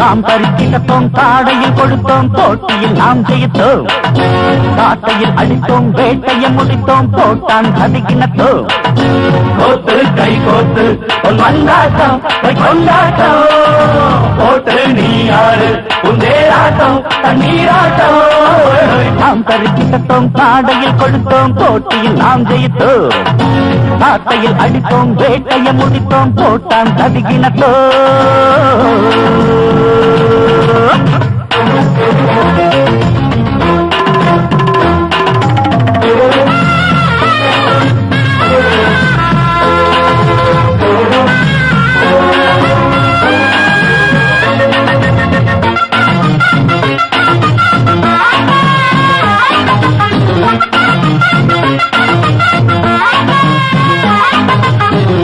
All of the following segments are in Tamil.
தாம் பறிக்கிட்டோம் தாடையில் கொடுத்தோம் போட்டியில் நாம் ஜெயித்தோம். காட்டையில் அடித்தோம் வேட்டையை முடித்தோம் போட்டான் கதிக்கினத்தோம். கோத்து கை கோத்து போய் கொண்டாட்டம். போட்டு நீ யாரு? உன் தேராட்டம் தண்ணீராட்டம். நாம் பறிக்கிட்டோம் தாடையில் கொடுத்தோம் போட்டியில் நாம் ஜெயித்தோம். காட்டையில் அடித்தோம் வேட்டையை முடித்தோம் போட்டான் கதிக்கினத்தோம்.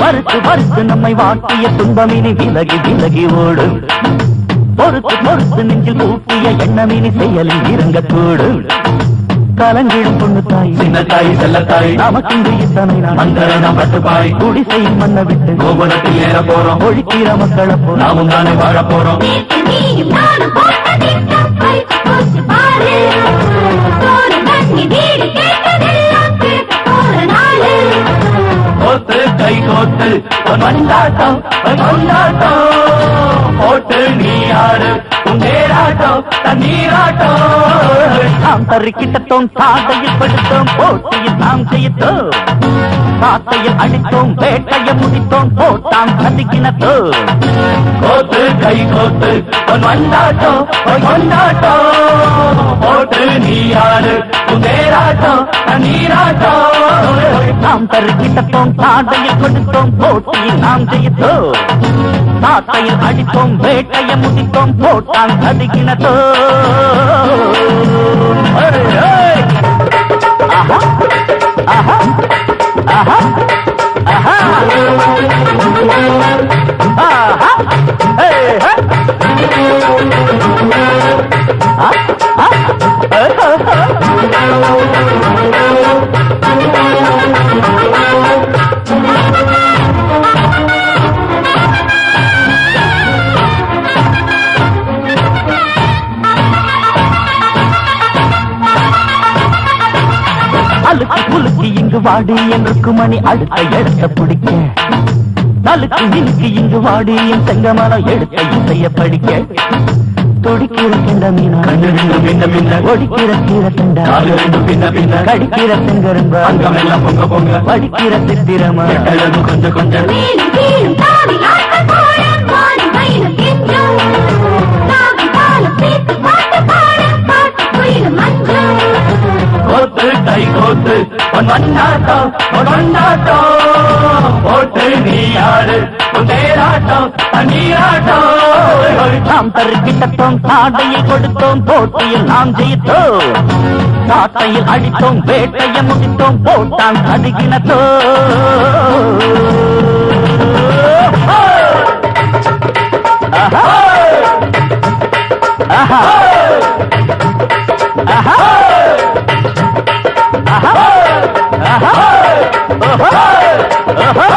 மறுத்து மறுத்து நம்மை வாட்டிய துன்பமினி விலகி விலகி ஓடும் பொறுத்து பொறுத்து நெஞ்சில் பூட்டிய எண்ணமினி செயலில் இறங்கக்கூடும் கலங்கிடும் பொண்ணு தாய். சின்ன தாய் செல்ல தாய். நமக்கு இத்தனை மந்தர நாம் பட்டுப்பாய். குடிசையில் மண்ண விட்டு கோபுரத்தில் ஏற போறோம். ஒழிக்கிற மக்களை போல நாமும் தானே வாழ போறோம். கை வந்தாட்டம் உன் கொண்டாட்டம் போட்டு நீ யாரு தண்ணீராட்டம் நாம் தருக்கிட்டத்தோம் சாதையில் படுத்தோம் போட்டியில் நாம் ஜெயித்தோம். காத்தையில் அடித்தோம் வேட்டையை முடித்தோம் போட்டாம் கதிக்கினத்தோம் கோத்து கை கோத்து உன் கொண்டாட்டம். போட்டு நீ யாரு? உன் தண்ணீராட்டம் நாம் தருக்கிட்டோம் சாதையில் கொடுத்தோம் போட்டியில் நாம் ஜெயித்தோம் காத்தையில் அடித்தோம் வேட்டையை முடித்தோம் போட்டாம் கதிக்கினத்தோம் ஏய், ஏய். ஆஹா ஆஹா ஆஹா ஆஹா ஆஹா ஏய், ஹே. ஆ, ஆ, ஆஹா. இங்கு வாடி என்று மணி அடுத்த இடத்த பிடிக்க. நாளுக்கு இன்னைக்கு இங்கு வாடி என் தங்கமான எடுத்த இசைய படிக்க. துடிக்கிற மீனா ஒடிக்கிற கீர கடிக்கிற சித்திரமா. கொஞ்சம் கொஞ்சம் கை கோத்து உன் வந்தாட்டம் உன் வந்தாட்டம் போட்டு நீ யாரு உன் தேராட்டம் தண்ணீராட்டம். நாம் தருக்கிட்டோம் சாடையை கொடுத்தோம் போட்டியில் நாம் ஜெயித்தோம். காட்டையில் அடித்தோம் வேட்டையை முடித்தோம் போட்டான் அடுகினத்தோ ஆஹா. 啊哈哈